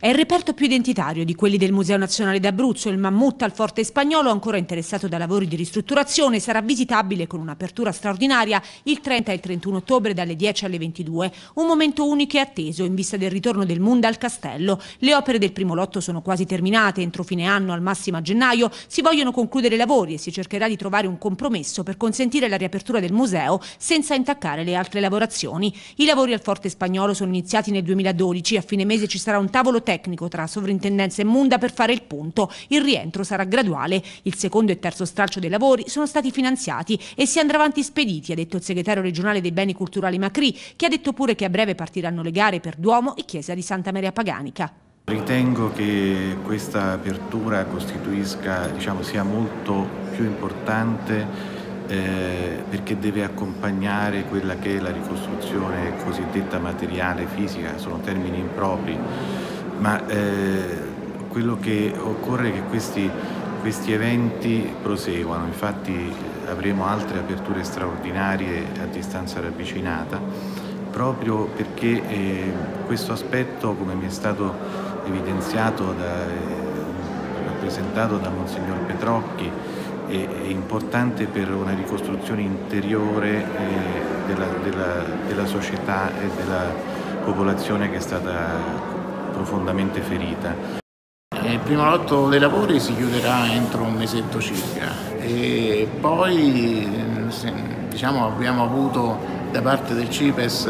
È il reperto più identitario di quelli del Museo Nazionale d'Abruzzo. Il mammut al Forte Spagnolo, ancora interessato da lavori di ristrutturazione, sarà visitabile con un'apertura straordinaria il 30 e il 31 ottobre dalle 10 alle 22. Un momento unico e atteso in vista del ritorno del Munda al castello. Le opere del primo lotto sono quasi terminate. Entro fine anno, al massimo a gennaio, si vogliono concludere i lavori e si cercherà di trovare un compromesso per consentire la riapertura del museo senza intaccare le altre lavorazioni. I lavori al Forte Spagnolo sono iniziati nel 2012. A fine mese ci sarà un tavolo tecnico tra sovrintendenza e Munda per fare il punto. Il rientro sarà graduale. Il secondo e terzo stralcio dei lavori sono stati finanziati e si andrà avanti spediti, ha detto il segretario regionale dei beni culturali Macri, che ha detto pure che a breve partiranno le gare per Duomo e Chiesa di Santa Maria Paganica. Ritengo che questa apertura costituisca, diciamo, sia molto più importante eh, perché deve accompagnare quella che è la ricostruzione cosiddetta materiale, fisica, sono termini impropri, ma eh, quello che occorre è che questi, questi eventi proseguano, infatti avremo altre aperture straordinarie a distanza ravvicinata, proprio perché eh, questo aspetto, come mi è stato evidenziato, da, eh, rappresentato da Monsignor Petrocchi, è, importante per una ricostruzione interiore eh, della, della, della società e della popolazione che è stata profondamente ferita. Il primo lotto dei lavori si chiuderà entro un mesetto circa e poi diciamo, abbiamo avuto da parte del CIPES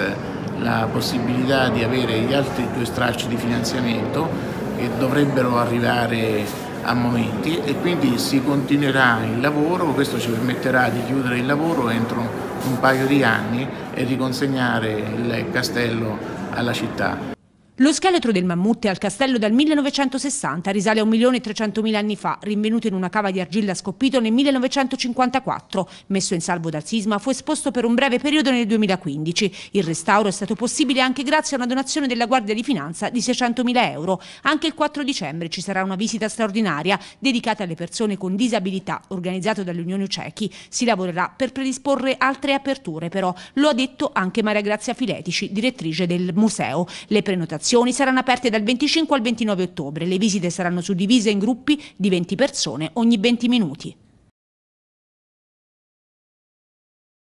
la possibilità di avere gli altri due stralci di finanziamento che dovrebbero arrivare a momenti e quindi si continuerà il lavoro, questo ci permetterà di chiudere il lavoro entro un paio di anni e di consegnare il castello alla città. Lo scheletro del mammut al castello dal 1960 risale a 1.300.000 anni fa, rinvenuto in una cava di argilla scoppito nel 1954. Messo in salvo dal sisma, fu esposto per un breve periodo nel 2015. Il restauro è stato possibile anche grazie a una donazione della Guardia di Finanza di 600.000 euro. Anche il 4 dicembre ci sarà una visita straordinaria dedicata alle persone con disabilità, organizzata dall'Unione Cechi. Si lavorerà per predisporre altre aperture, però lo ha detto anche Maria Grazia Filetici, direttrice del museo. Le prenotazioni lezioni saranno aperte dal 25 al 29 ottobre. Le visite saranno suddivise in gruppi di 20 persone ogni 20 minuti.